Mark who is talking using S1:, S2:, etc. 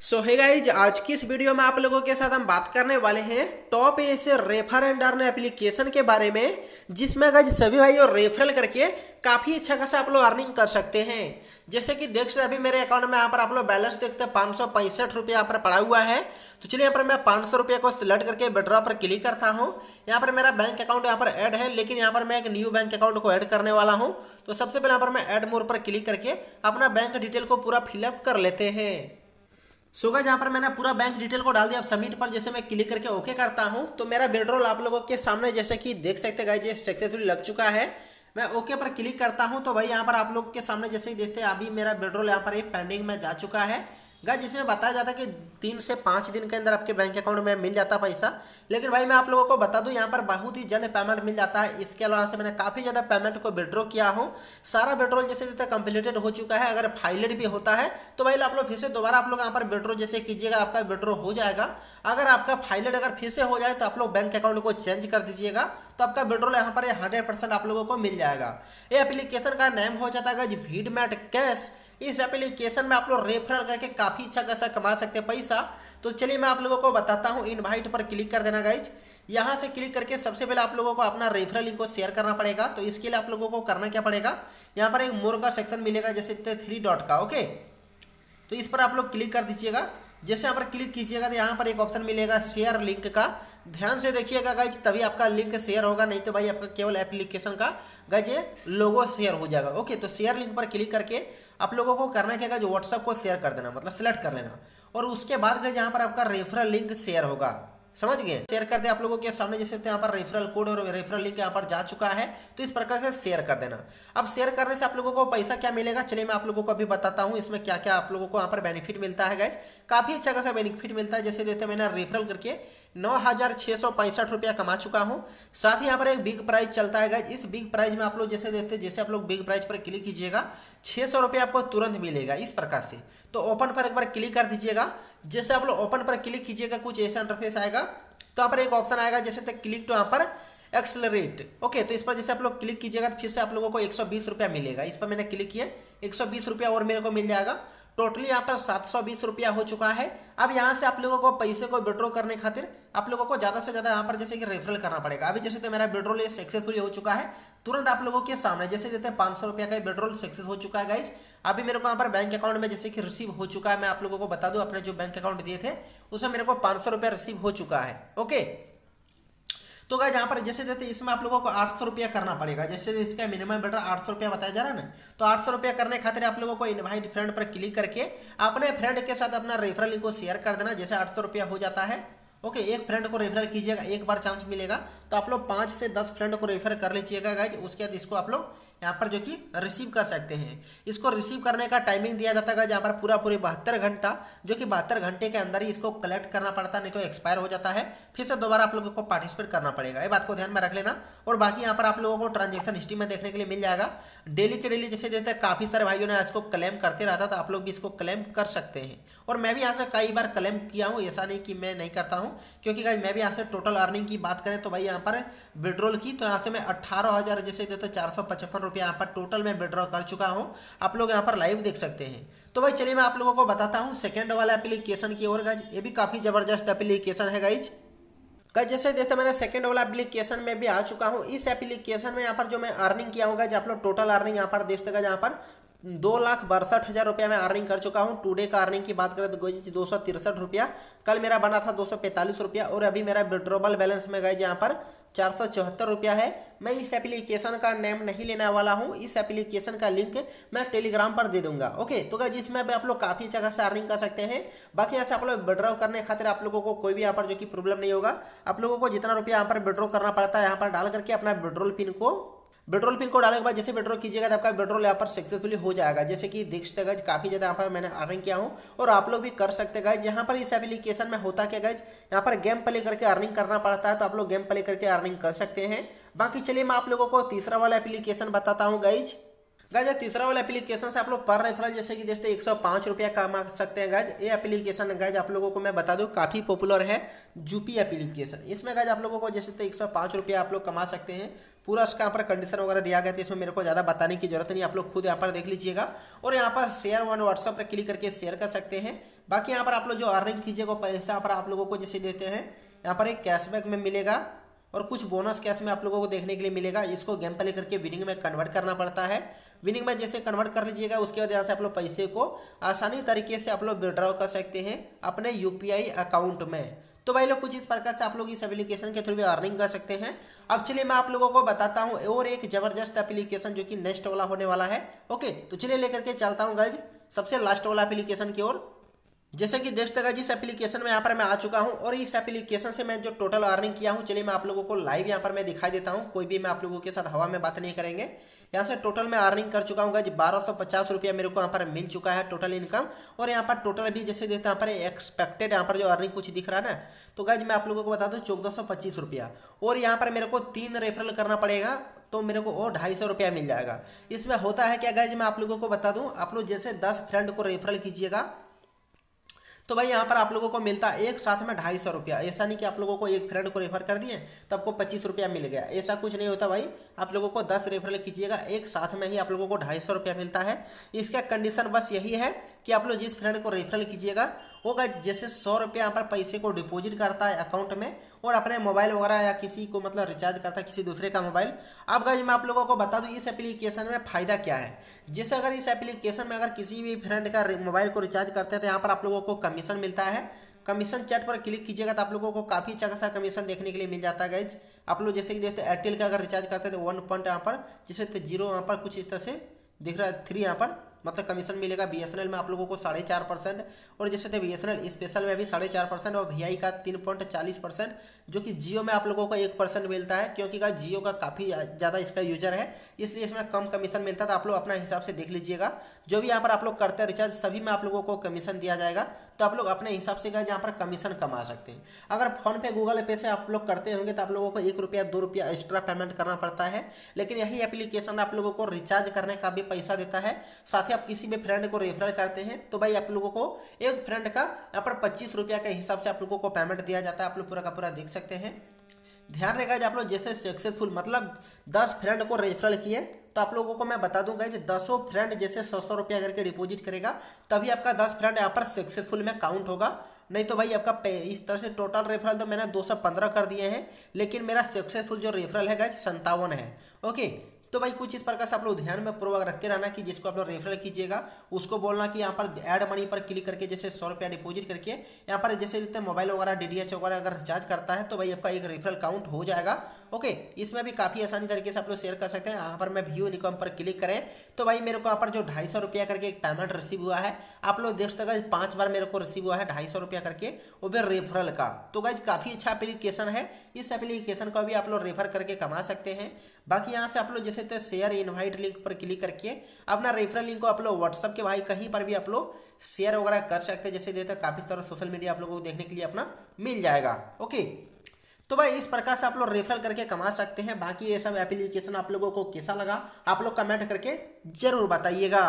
S1: सो है गाइज़ आज की इस वीडियो में आप लोगों के साथ हम बात करने वाले हैं top A refer and earn application के बारे में, जिसमें गाइज़ सभी भाइयों रेफरल करके काफ़ी अच्छा खासा आप लोग अर्निंग कर सकते हैं। जैसे कि देख सकते अभी मेरे अकाउंट में यहाँ पर आप लोग बैलेंस देखते हैं, पाँच सौ पैंसठ रुपये यहाँ पर पड़ा हुआ है। तो चलिए यहाँ पर मैं पाँच सौ रुपये को सिलेक्ट करके विड्रॉ पर क्लिक करता हूँ। यहाँ पर मेरा बैंक अकाउंट यहाँ पर ऐड है, लेकिन यहाँ पर मैं एक न्यू बैंक अकाउंट को ऐड करने वाला हूँ। तो सबसे पहले यहाँ पर मैं ऐड मोर पर क्लिक करके अपना बैंक डिटेल को पूरा फिलअप कर लेते हैं। सो सोगा जहाँ पर मैंने पूरा बैंक डिटेल को डाल दिया। अब सबमिट पर जैसे मैं क्लिक करके ओके करता हूँ तो मेरा विड्रॉल आप लोगों के सामने जैसे कि देख सकते गाइज़ ये सक्सेसफुली लग चुका है। मैं ओके पर क्लिक करता हूँ तो भाई यहाँ पर आप लोग के सामने जैसे ही देखते हैं, अभी मेरा विड्रॉल यहाँ पर ये पेंडिंग में जा चुका है। गाइज़ इसमें बताया जाता है कि तीन से पाँच दिन के अंदर आपके बैंक अकाउंट में मिल जाता पैसा। लेकिन भाई, मैं आप लोगों को बता दूँ, यहाँ पर बहुत ही जल्द पेमेंट मिल जाता है। इसके अलावा से मैंने काफ़ी ज़्यादा पेमेंट को विड्रॉ किया हूँ। सारा विड्रॉल जैसे जैसे कंप्लीटेड हो चुका है। अगर फाइलेड भी होता है तो भाई, आप लोग फिर से दोबारा आप लोग यहाँ पर विड्रॉ जैसे कीजिएगा, आपका विड्रॉ हो जाएगा। अगर आपका फाइलेड अगर फिर से हो जाए तो आप लोग बैंक अकाउंट को चेंज कर दीजिएगा तो आपका विड्रॉल यहाँ पर हंड्रेड आप लोगों को मिल जाएगा। ये एप्लीकेशन का नेम हो जाता है भीड मैट कैश इस एप्लीकेशन में आप लोग रेफरल करके काफ़ी अच्छा खासा कमा सकते हैं पैसा। तो चलिए मैं आप लोगों को बताता हूँ इन्वाइट पर क्लिक कर देना गाइज़ यहाँ से क्लिक करके सबसे पहले आप लोगों को अपना रेफरल लिंक को शेयर करना पड़ेगा। तो इसके लिए आप लोगों को करना क्या पड़ेगा? यहाँ पर एक मोर का सेक्शन मिलेगा जैसे थ्री डॉट का ओके तो इस पर आप लोग क्लिक कर दीजिएगा। जैसे यहाँ पर क्लिक कीजिएगा तो यहाँ पर एक ऑप्शन मिलेगा शेयर लिंक का। ध्यान से देखिएगा गाइज़ तभी आपका लिंक शेयर होगा, नहीं तो भाई आपका केवल एप्लीकेशन का। गाइज़ ये लोगो शेयर हो जाएगा। ओके तो शेयर लिंक पर क्लिक करके आप लोगों को करना क्या गाइज़ व्हाट्सअप को शेयर कर देना मतलब सेलेक्ट कर लेना। और उसके बाद गाइज़ यहाँ पर आपका रेफरल लिंक शेयर होगा। समझ गए? शेयर कर दे आप लोगों के सामने, जैसे यहाँ पर रेफरल कोड और रेफरल लिंक यहाँ पर जा चुका है तो इस प्रकार से शेयर कर देना। अब शेयर करने से आप लोगों को पैसा क्या मिलेगा? चलिए मैं आप लोगों को अभी बताता हूँ, इसमें क्या क्या आप लोगों को यहाँ पर बेनिफिट मिलता है गाइज़ काफ़ी अच्छा खासा बेनिफिट मिलता है, जैसे देते मैंने रेफरल करके नौ हज़ार छः सौ पैंसठ रुपया कमा चुका हूँ। साथ ही यहाँ पर एक बिग प्राइज चलता है गाइज़ इस बिग प्राइज में आप लोग जैसे देखते हैं, जैसे आप लोग बिग प्राइज पर क्लिक कीजिएगा छः सौ रुपये आपको तुरंत मिलेगा, इस प्रकार से। तो ओपन पर एक बार क्लिक कर दीजिएगा। जैसे आप लोग ओपन पर क्लिक कीजिएगा, कुछ ऐसा इंटरफेस आएगा तो यहाँ पर एक ऑप्शन आएगा, जैसे क्लिक टू यहाँ पर एक्सलरेट ओके तो इस पर जैसे आप लोग क्लिक कीजिएगा तो फिर से आप लोगों को एक सौ बीस रुपया मिलेगा। इस पर मैंने क्लिक किया एक सौ बीस रुपया और मेरे को मिल जाएगा। टोटली यहाँ पर सात सौ बीस रुपया हो चुका है। अब यहाँ से आप लोगों को पैसे को विड्रॉ करने खातिर आप लोगों को ज़्यादा से ज़्यादा यहाँ पर जैसे कि रेफरल करना पड़ेगा। अभी जैसे तो मेरा विड्रॉल सक्सेसफुली हो चुका है। तुरंत आप लोगों के सामने जैसे जैसे पाँच सौ रुपया का विड्रॉल सक्सेस हो चुका है गाइज़ अभी मेरे को यहाँ पर बैंक अकाउंट में जैसे कि रिसीव हो चुका है, मैं आप लोगों को बता दूँ अपने जो बैंक अकाउंट दिए थे, उसमें मेरे को पाँच सौ रुपया रिसीव हो चुका है। ओके तो गाइज़ यहाँ पर जैसे जैसे इसमें आप लोगों को आठ सौ रुपया करना पड़ेगा, जैसे इसका मिनिमम बेटर आठ सौ रुपया बताया जा रहा है ना तो आठ सौ रुपया करने खातिर आप लोगों को इनवाइट फ्रेंड पर क्लिक करके अपने फ्रेंड के साथ अपना रेफरल को शेयर कर देना, जैसे आठ सौ रुपया हो जाता है। ओके एक फ्रेंड को रेफरल कीजिएगा, एक बार चांस मिलेगा। तो आप लोग पाँच से दस फ्रेंड को रेफर कर लीजिएगा गाइज़ उसके बाद इसको आप लोग यहाँ पर जो कि रिसीव कर सकते हैं। इसको रिसीव करने का टाइमिंग दिया जाता है यहाँ पर पूरा पूरे बहत्तर घंटा, जो कि बहत्तर घंटे के अंदर ही इसको कलेक्ट करना पड़ता नहीं तो एक्सपायर हो जाता है। फिर से दोबारा आप लोगों को पार्टिसिपेट करना पड़ेगा। ये बात को ध्यान में रख लेना। और बाकी यहाँ पर आप लोगों को ट्रांजेक्शन हिस्ट्री में देखने के लिए मिल जाएगा। डेली के डेली जैसे जैसे काफ़ी सारे भाइयों ने इसको क्लेम करते रहता तो आप लोग भी इसको क्लेम कर सकते हैं। और मैं भी यहाँ से कई बार क्लेम किया हूँ, ऐसा नहीं कि मैं नहीं करता हूँ, क्योंकि मैं भी यहाँ से टोटल अर्निंग की बात करें तो भाई यहाँ पर विड्रॉल की तो यहाँ से मैं अट्ठारह हज़ार जैसे देते चार सौ पचपन रुपया यहाँ पर टोटल मैं विड्रॉ कर चुका हूँ। आप लोग यहाँ पर लाइव देख सकते हैं। तो भाई चलिए मैं आप लोगों को बताता हूँ सेकेंड वाला एप्लीकेशन की ओर गाइज़ ये भी काफ़ी ज़बरदस्त एप्लीकेशन है गाइज़ कल जैसे देखते मैंने सेकंड वाला एप्लीकेशन में भी आ चुका हूँ। इस एप्लीकेशन में यहाँ पर जो मैं अर्निंग किया हूँ आप लोग टोटल अर्निंग यहाँ पर देख सकेगा जहाँ पर दो लाख बासठ हज़ार रुपया मैं अर्निंग कर चुका हूँ। टुडे का अर्निंग की बात करें तो गई जी दो सौ तिरसठ रुपया। कल मेरा बना था दो सौ पैंतालीस रुपया और अभी मेरा विड्रोबल बैलेंस में गए जहाँ पर चार सौ चौहत्तर रुपया है। मैं इस एप्लीकेशन का नेम नहीं लेने वाला हूँ। इस एप्लीकेशन का लिंक मैं टेलीग्राम पर दे दूँगा। ओके तो गाइज़ इसमें आप लोग काफ़ी जगह से अर्निंग कर सकते हैं। बाकी ऐसे आप लोग विड्रॉ करने खातिर आप लोगों को कोई भी यहाँ पर जो कि प्रॉब्लम नहीं होगा। आप लोगों को जितना रुपया यहाँ पर विड्रॉ करना पड़ता है, यहाँ पर डाल करके अपना विड्रोल पिन को पेट्रोल पिन को डालने के बाद जैसे पेट्रोल कीजिएगा तो आपका पेट्रोल यहाँ पर सक्सेसफुल हो जाएगा। जैसे कि देख सकते गज काफ़ी ज़्यादा यहाँ पर मैंने अर्निंग किया हूँ और आप लोग भी कर सकते गज यहाँ पर इस एप्लीकेशन में होता क्या गज यहाँ पर गेम प्ले करके अर्निंग करना पड़ता है तो आप लोग गेम प्ले करके अर्निंग कर सकते हैं। बाकी चलिए मैं आप लोगों को तीसरा वाला एप्लीकेशन बताता हूँ गाइज़ तीसरा वाला एप्लीकेशन से आप लोग पर रेफरल जैसे कि देखते एक सौ पाँच रुपया कमा सकते हैं गाइज़ ये एप्लीकेशन गाइज़ आप लोगों को मैं बता दूँ, काफ़ी पॉपुलर है जूपी एप्लीकेशन इसमें गाइज़ आप लोगों को जैसे तो एक सौ पाँच रुपया आप लोग कमा सकते हैं। पूरा उसका यहाँ पर कंडीशन वगैरह दिया गया था, इसमें मेरे को ज़्यादा बताने की ज़रूरत नहीं, आप लोग खुद यहाँ पर देख लीजिएगा। और यहाँ पर शेयर वन व्हाट्सअप पर क्लिक करके शेयर कर सकते हैं। बाकी यहाँ पर आप लोग जो अर्निंग कीजिएगा पैसा यहाँ पर आप लोगों को जैसे देते हैं, यहाँ पर एक कैशबैक में मिलेगा। और कुछ बोनस कैश में आप लोगों को देखने के लिए मिलेगा। इसको गेम प्ले करके विनिंग में कन्वर्ट करना पड़ता है। विनिंग में जैसे कन्वर्ट कर लीजिएगा, उसके बाद यहाँ से आप लोग पैसे को आसानी तरीके से आप लोग विड्रॉ कर सकते हैं अपने यूपीआई अकाउंट में। तो भाई लोग, कुछ इस प्रकार से आप लोग इस एप्लीकेशन के थ्रू भी अर्निंग कर सकते हैं। अब चलिए मैं आप लोगों को बताता हूँ और एक ज़बरदस्त एप्लीकेशन जो कि नेक्स्ट वाला होने वाला है। ओके तो चलिए लेकर के चलता हूँ गाइज़ सबसे लास्ट वाला एप्लीकेशन की ओर। जैसे कि देख सकता जिस एप्लीकेशन में यहाँ पर मैं आ चुका हूँ और इस एप्लीकेशन से मैं जो टोटल अर्निंग किया हूँ, चलिए मैं आप लोगों को लाइव यहाँ पर मैं दिखाई देता हूँ। कोई भी मैं आप लोगों के साथ हवा में बात नहीं करेंगे। यहाँ से टोटल मैं अर्निंग कर चुका हूँ जी बारह सौ पचास रुपया मेरे को यहाँ पर मिल चुका है टोटल इनकम और यहाँ पर टोटल भी जैसे देखते हैं, यहाँ पर एक्सपेक्टेड यहाँ पर जो अर्निंग कुछ दिख रहा है ना तो गाज मैं आप लोगों को बता दूँ, चौदह सौ पच्चीस रुपया। और यहाँ पर मेरे को तीन रेफरल करना पड़ेगा तो मेरे को और ढाई सौ रुपया मिल जाएगा। इसमें होता है क्या गाइज़ मैं आप लोगों को बता दूँ, आप लोग जैसे दस फ्रेंड को रेफरल कीजिएगा तो भाई यहाँ पर आप लोगों को मिलता है एक साथ में ढाई सौ रुपया। ऐसा नहीं कि आप लोगों को एक फ्रेंड को रेफर कर दिए तो आपको पच्चीस रुपया मिल गया। ऐसा कुछ नहीं होता भाई। आप लोगों को दस रेफरल कीजिएगा, एक साथ में ही आप लोगों को ढाई सौ रुपया मिलता है। इसका कंडीशन बस यही है कि आप लोग जिस फ्रेंड को रेफरल कीजिएगा, वो जैसे सौ रुपया यहाँ पर पैसे को डिपोजिट करता है अकाउंट में और अपने मोबाइल वगैरह या किसी को मतलब रिचार्ज करता है किसी दूसरे का मोबाइल अब गाइज़ मैं आप लोगों को बता दूँ, इस एप्लीकेशन में फ़ायदा क्या है? जैसे अगर इस एप्लीकेशन में अगर किसी भी फ्रेंड का मोबाइल को रिचार्ज करते हैं तो यहाँ पर आप लोगों को कमीशन मिलता है। कमीशन चैट पर क्लिक कीजिएगा तो आप लोगों को काफ़ी अच्छा खासा कमीशन देखने के लिए मिल जाता है गैज आप लोग जैसे कि देखते हैं एयरटेल का अगर रिचार्ज करते हैं तो वन पॉइंट यहाँ पर, जैसे ज़ीरो यहाँ पर कुछ इस तरह से दिख रहा है थ्री यहाँ पर। मतलब कमीशन मिलेगा बीएसएनएल में आप लोगों को साढ़े चार परसेंट और जैसे थे बी स्पेशल में भी साढ़े चार परसेंट और VI का तीन पॉइंट चालीस परसेंट, जो कि जियो में आप लोगों को एक परसेंट मिलता है, क्योंकि का जियो का काफ़ी ज़्यादा इसका यूज़र है, इसलिए इसमें कम कमीशन मिलता है तो आप लोग अपना हिसाब से देख लीजिएगा। जो भी यहाँ पर आप लोग करते हैं रिचार्ज सभी में आप लोगों को कमीशन दिया जाएगा तो आप लोग अपने हिसाब से यहाँ पर कमीशन कमा सकते हैं। अगर फ़ोन पे गूगल पे से आप लोग करते होंगे तो आप लोगों को एक रुपया, दो रुपया एक्स्ट्रा पेमेंट करना पड़ता है, लेकिन यही एप्लीकेशन आप लोगों को रिचार्ज करने का भी पैसा देता है, साथ ही आप किसी भी फ्रेंड को रेफर करते हैं तो भाई आप लोगों को एक फ्रेंड का यहाँ पर पच्चीस रुपया के हिसाब से आप लोगों को पेमेंट दिया जाता है। आप लोग पूरा का पूरा देख सकते हैं। ध्यान रहेगा आप लोग जैसे सक्सेसफुल मतलब दस फ्रेंड को रेफरल किए तो आप लोगों को मैं बता दूँगा कि दसों फ्रेंड जैसे सौ सौ रुपया करके डिपॉजिट करेगा, तभी आपका दस फ्रेंड यहाँ पर सक्सेसफुल में काउंट होगा। नहीं तो भाई आपका इस तरह से टोटल रेफरल तो मैंने दो सौ पंद्रह कर दिए हैं, लेकिन मेरा सक्सेसफुल जो रेफरल है गाइज़ संतावन है। ओके तो भाई कुछ इस प्रकार से आप लोग ध्यान में पूर्वक रखते रहना कि जिसको आप लोग रेफरल कीजिएगा, उसको बोलना कि यहाँ पर एड मनी पर क्लिक करके जैसे सौ रुपया डिपोजिट करके यहाँ पर जैसे देते मोबाइल वगैरह डीडीएच वगैरह अगर रिचार्ज करता है तो भाई आपका एक रेफरल काउंट हो जाएगा। ओके इसमें भी काफ़ी आसानी तरीके से आप लोग शेयर कर सकते हैं। यहाँ पर मैं व्यू इनकम पर क्लिक करें तो भाई मेरे को यहाँ पर जो ढाई सौ रुपया करके एक पेमेंट रिसीव हुआ है, आप लोग देख सकते पाँच बार मेरे को रिसीव हुआ है ढाई सौ रुपया करके वो भी रेफरल का। तो गाइज़ काफ़ी अच्छा एप्लीकेशन है। इस एप्लीकेशन का भी आप लोग रेफर करके कमा सकते हैं। बाकी यहाँ से आप लोग जैसे शेयर इन्वाइट इनवाइट लिंक पर क्लिक करके अपना रेफरल लिंक को आप लोग व्हाट्सअप के भाई कहीं पर भी आप लोग शेयर वगैरह कर सकते हैं, जैसे देते काफ़ी सारा सोशल मीडिया आप लोगों को देखने के लिए अपना मिल जाएगा ओके तो भाई इस प्रकार से आप लोग रेफरल करके कमा सकते हैं। बाकी ये सब एप्लीकेशन आप लोगों को कैसा लगा, आप लोग कमेंट करके ज़रूर बताइएगा।